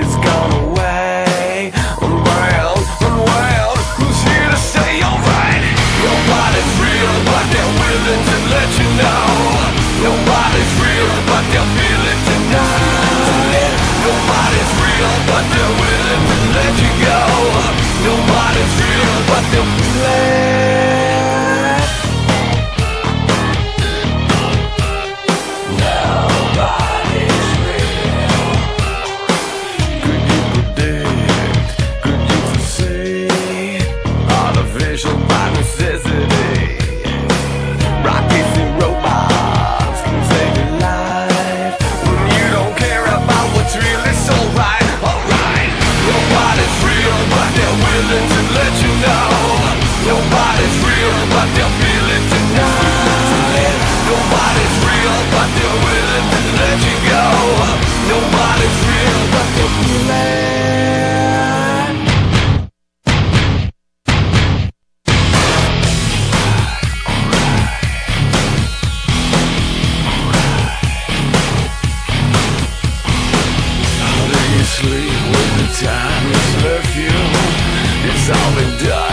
It's gone away. Who's here to alright? Nobody's real but they're willing to let you know. Nobody's sleep when the time is left you. It's all been done.